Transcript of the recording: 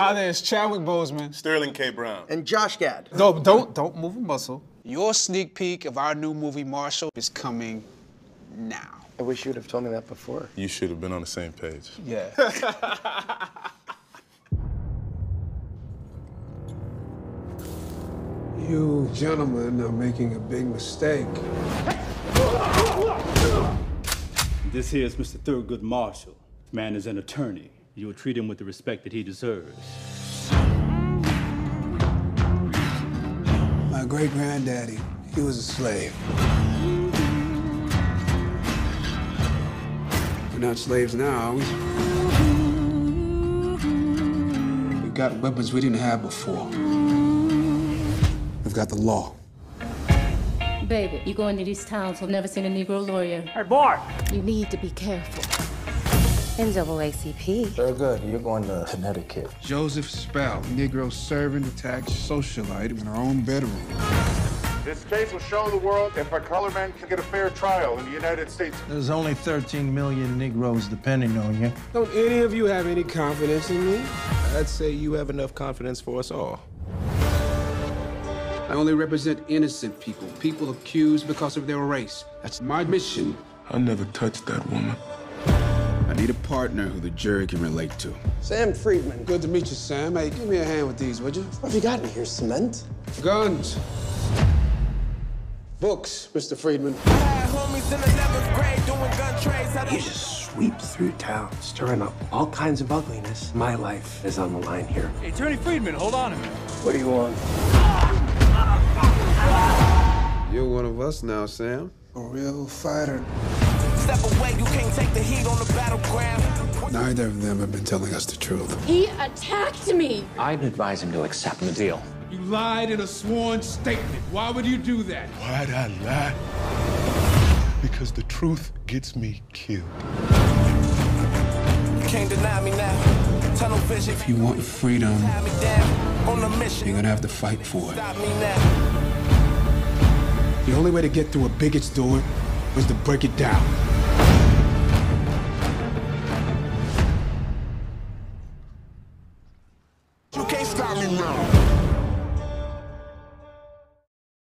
Hi there, it's Chadwick Boseman. Sterling K. Brown. And Josh Gad. Don't, don't, don't move a muscle. Your sneak peek of our new movie, Marshall, is coming now. I wish you'd have told me that before. You should have been on the same page. Yeah. You gentlemen are making a big mistake. This here is Mr. Thurgood Marshall. Man is an attorney. You will treat him with the respect that he deserves. My great granddaddy, he was a slave. We're not slaves now, we? We've got weapons we didn't have before. We've got the law. Baby, you go into these towns who've never seen a Negro lawyer. Hey, boy! You need to be careful. NAACP. Very good. You're going to Connecticut. Joseph Spell, Negro servant attacked socialite in her own bedroom. This case will show the world if a colored man can get a fair trial in the United States. There's only 13 million Negroes depending on you. Don't any of you have any confidence in me? I'd say you have enough confidence for us all. I only represent innocent people, people accused because of their race. That's my mission. I never touched that woman. I need a partner who the jury can relate to. Sam Friedman. Good to meet you, Sam. Hey, give me a hand with these, would you? What have you got in here? Cement? Guns. Books, Mr. Friedman. You just sweep through town, stirring up all kinds of ugliness. My life is on the line here. Hey, Attorney Friedman, hold on a minute. What do you want? You're one of us now, Sam. A real fighter. Step away, you can't take the heat on the battleground. Neither of them have been telling us the truth. He attacked me. I'd advise him to accept the deal. You lied in a sworn statement. Why would you do that? Why'd I lie? Because the truth gets me killed. You can't deny me now. Tunnel vision. If you want freedom, Tie me down on a mission. you're gonna have to fight for it. Stop me now. The only way to get through a bigot's door was to break it down. stop me now.